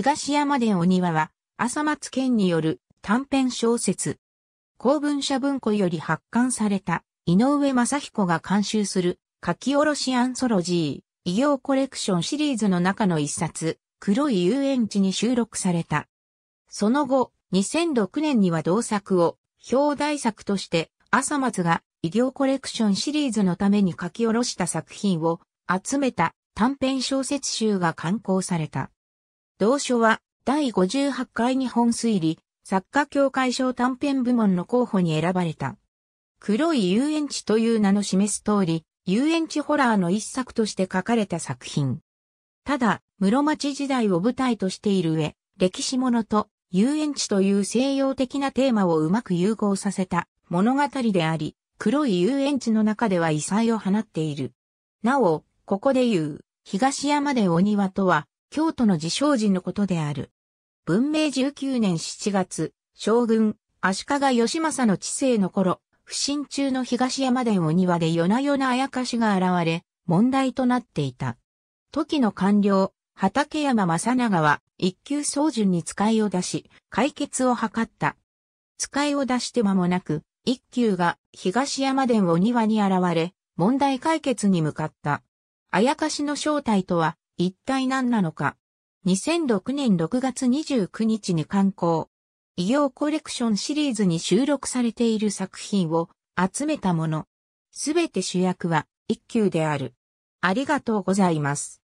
東山殿お庭は、浅松健による短編小説。公文社文庫より発刊された、井上正彦が監修する、書き下ろしアンソロジー、異業コレクションシリーズの中の一冊、黒い遊園地に収録された。その後、2006年には同作を、表題作として、浅松が異業コレクションシリーズのために書き下ろした作品を集めた短編小説集が刊行された。同書は第58回日本推理作家協会賞短編部門の候補に選ばれた。黒い遊園地という名の示す通り、遊園地ホラーの一作として書かれた作品。ただ、室町時代を舞台としている上、歴史ものと遊園地という西洋的なテーマをうまく融合させた物語であり、黒い遊園地の中では異彩を放っている。なお、ここで言う、東山でお庭とは、京都の自称人のことである。文明19年7月、将軍、足利義政の治世の頃、不審中の東山殿お庭で夜な夜なあやかしが現れ、問題となっていた。時の官僚、畠山正長は、一級総順に使いを出し、解決を図った。使いを出して間もなく、一級が東山殿お庭に現れ、問題解決に向かった。あやかしの正体とは、一体何なのか。2006年6月29日に刊行。異業コレクションシリーズに収録されている作品を集めたもの。すべて主役は一級である。ありがとうございます。